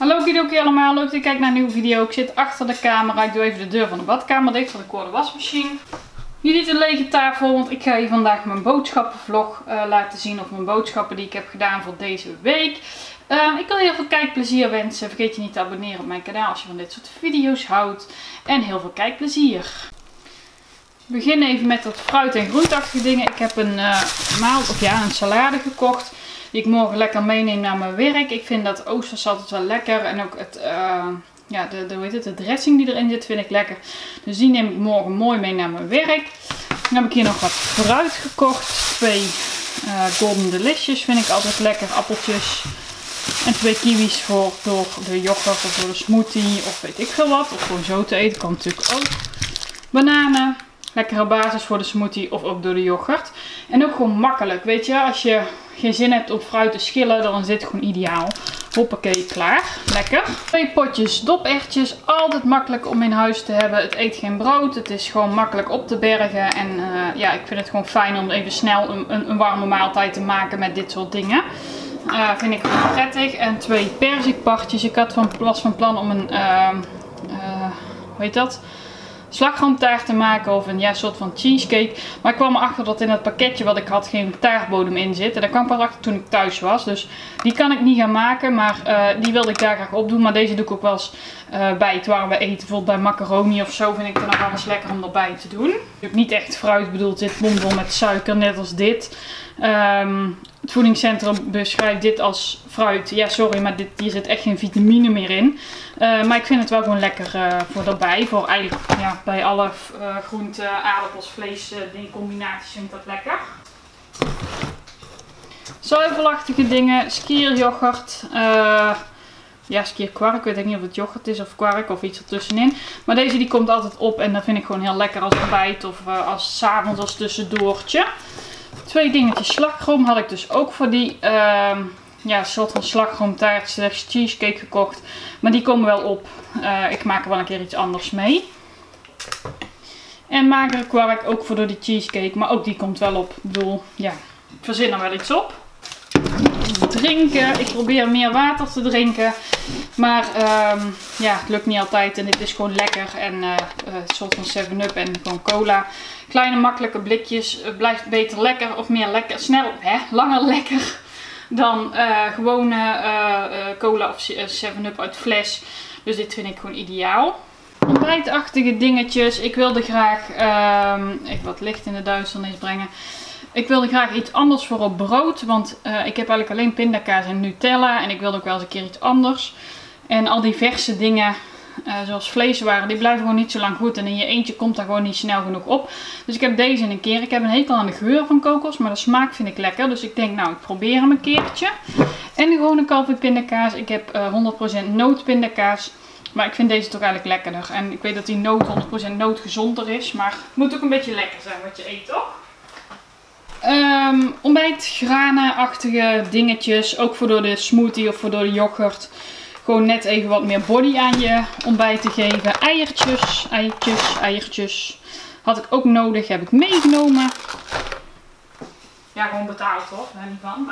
Hallo kidoki allemaal, leuk dat je kijkt naar een nieuwe video. Ik zit achter de camera, ik doe even de deur van de badkamer dicht, want ik hoor de wasmachine. Je ziet een lege tafel, want ik ga je vandaag mijn boodschappenvlog uh, laten zien. Of mijn boodschappen die ik heb gedaan voor deze week. Uh, ik wil heel veel kijkplezier wensen. Vergeet je niet te abonneren op mijn kanaal als je van dit soort video's houdt. En heel veel kijkplezier. We beginnen even met wat fruit- en groentachtige dingen. Ik heb een uh, maal, of ja, een salade gekocht. Die ik morgen lekker meeneem naar mijn werk. Ik vind dat oosters altijd wel lekker. En ook het, uh, ja, de, de, weet het, de dressing die erin zit vind ik lekker. Dus die neem ik morgen mooi mee naar mijn werk. Dan heb ik hier nog wat fruit gekocht. Twee uh, Golden Delicious vind ik altijd lekker. Appeltjes. En twee kiwis voor door de yoghurt of door de smoothie of weet ik veel wat. Of gewoon zo te eten kan natuurlijk ook. Bananen. Lekkere basis voor de smoothie of ook door de yoghurt. En ook gewoon makkelijk. Weet je, als je geen zin hebt om fruit te schillen, dan is dit gewoon ideaal. Hoppakee, klaar. Lekker. Twee potjes dopertjes. Altijd makkelijk om in huis te hebben. Het eet geen brood. Het is gewoon makkelijk op te bergen. En uh, ja, ik vind het gewoon fijn om even snel een, een, een warme maaltijd te maken met dit soort dingen. Uh, vind ik prettig. En twee perzikpartjes. Ik had van, was van plan om een, uh, hoe heet dat? Slagroomtaart te maken of een ja, soort van cheesecake. Maar ik kwam erachter dat in het pakketje wat ik had geen taartbodem in zit. En daar kwam pas achter toen ik thuis was. Dus die kan ik niet gaan maken, maar uh, die wilde ik daar graag op doen. Maar deze doe ik ook wel eens uh, bij het warme eten. Bijvoorbeeld bij macaroni of zo vind ik het nog wel eens lekker om erbij te doen. Ik niet echt fruit bedoeld, dit bomvol met suiker, net als dit. Um, het voedingscentrum beschrijft dit als fruit. Ja, sorry, maar dit, hier zit echt geen vitamine meer in. Uh, maar ik vind het wel gewoon lekker uh, voor daarbij. Voor eigenlijk ja, bij alle uh, groenten, aardappels, vlees, die combinaties vind ik dat lekker. Zuivelachtige dingen, skieryoghurt. ja, skierkwark. Ik weet niet of het yoghurt is of kwark of iets ertussenin. Maar deze die komt altijd op en dat vind ik gewoon heel lekker als ontbijt of als 's avonds als tussendoortje. Twee dingetjes slagroom had ik dus ook voor die uh, ja, soort van slagroomtaart slash cheesecake gekocht. Maar die komen wel op. Uh, ik maak er wel een keer iets anders mee. En magere kwark ook voor door die cheesecake. Maar ook die komt wel op. Ik bedoel, ja, ik verzin er wel iets op. Drinken. Ik probeer meer water te drinken. Maar um, ja, het lukt niet altijd. En dit is gewoon lekker. En uh, een soort van 7-up en gewoon cola. Kleine makkelijke blikjes. Het blijft beter lekker of meer lekker. Snel, hè, langer lekker. Dan uh, gewone cola of 7-up uit fles. Dus dit vind ik gewoon ideaal. Ontbijtachtige dingetjes. Ik wilde graag um, wat licht in de duisternis brengen. Ik wilde graag iets anders voor op brood. Want uh, ik heb eigenlijk alleen pindakaas en Nutella. En ik wilde ook wel eens een keer iets anders. En al die verse dingen, uh, zoals vleeswaren, die blijven gewoon niet zo lang goed. En in je eentje komt daar gewoon niet snel genoeg op. Dus ik heb deze een keer. Ik heb een hekel aan de geur van kokos, maar de smaak vind ik lekker. Dus ik denk, nou, ik probeer hem een keertje. En de gewone kalvin pindakaas. Ik heb uh, 100% nootpindakaas. Maar ik vind deze toch eigenlijk lekkerder. En ik weet dat die noot 100% noot gezonder is. Maar het moet ook een beetje lekker zijn wat je eet, toch? Um, ontbijtgranenachtige dingetjes. Ook voor door de smoothie of voor door de yoghurt. Gewoon net even wat meer body aan je ontbijt te geven. Eiertjes, eiertjes, eiertjes. Had ik ook nodig, heb ik meegenomen. Ja, gewoon betaald toch? Daar niet van.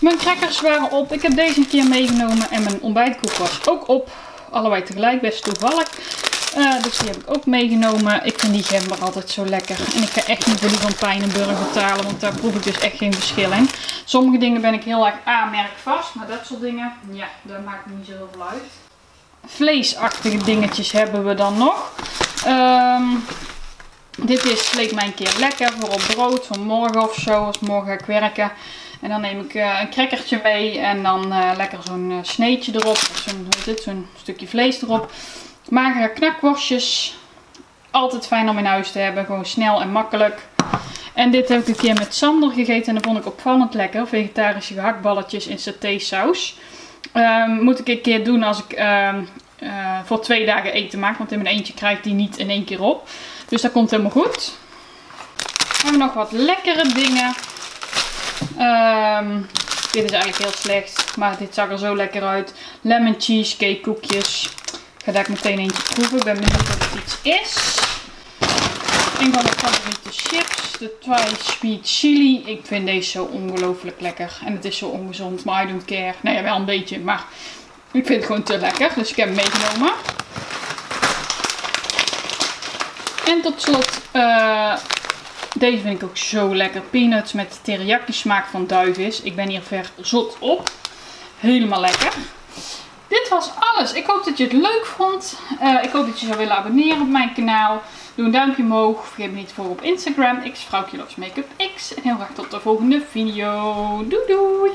Mijn crackers waren op. Ik heb deze een keer meegenomen. En mijn ontbijtkoek was ook op. Allebei tegelijk, best toevallig. Uh, dus die heb ik ook meegenomen. Ik vind die gember altijd zo lekker. En ik ga echt niet voor die van Pijnenburg betalen. Want daar proef ik dus echt geen verschil in. Sommige dingen ben ik heel erg aanmerkvast. Maar dat soort dingen, ja, daar maakt niet zo veel uit. Vleesachtige dingetjes hebben we dan nog. Um, dit is, leek mij een keer lekker voor op brood. Van morgen of zo. Als morgen ga ik werken. En dan neem ik uh, een crackertje mee. En dan uh, lekker zo'n sneetje erop. Zo'n zo'n stukje vlees erop. Magere knakworstjes. Altijd fijn om in huis te hebben. Gewoon snel en makkelijk. En dit heb ik een keer met Sander gegeten. En dat vond ik opvallend lekker. Vegetarische gehaktballetjes in satésaus. Um, moet ik een keer doen als ik um, uh, voor twee dagen eten maak. Want in mijn eentje krijg ik die niet in één keer op. Dus dat komt helemaal goed. Dan hebben we nog wat lekkere dingen. Um, dit is eigenlijk heel slecht. Maar dit zag er zo lekker uit. Lemon cheesecake koekjes. Ik ga daar meteen eentje proeven. Ik ben benieuwd of het iets is. een van mijn favoriete chips. De Twice Sweet Chili. Ik vind deze zo ongelooflijk lekker. En het is zo ongezond, maar I don't care. Nou ja, wel een beetje, maar ik vind het gewoon te lekker. Dus ik heb hem meegenomen. En tot slot, uh, deze vind ik ook zo lekker. Peanuts met teriyaki smaak van duivis. Ik ben hier ver zot op. Helemaal lekker. Dit was alles. Ik hoop dat je het leuk vond. Uh, ik hoop dat je zou willen abonneren op mijn kanaal. Doe een duimpje omhoog. Vergeet me niet voor op Instagram. X Vrouwtje Loves Makeup X. En heel graag tot de volgende video. Doei doei!